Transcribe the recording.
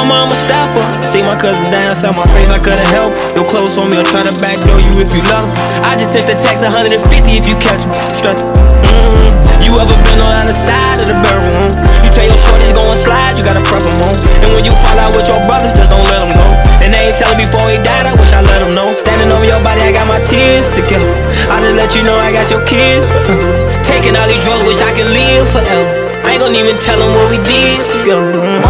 my mama stop her. See my cousin dance on my face, I couldn't help. Your clothes on me, I'll try to backdoor you if you love 'em. I just sent the text 150 if you catch me. Stretch. Mm-hmm. You ever been on the side of the bedroom? You tell your shorties go and slide, you gotta prep 'em on. And when you fall out with your brothers, just don't let 'em go. And they ain't telling before he died, I wish I let 'em know. Standing over your body, I got my tears together. I just let you know I got your kids. Taking all these drugs, wish I could live forever. I ain't gon' even tell 'em what we did together.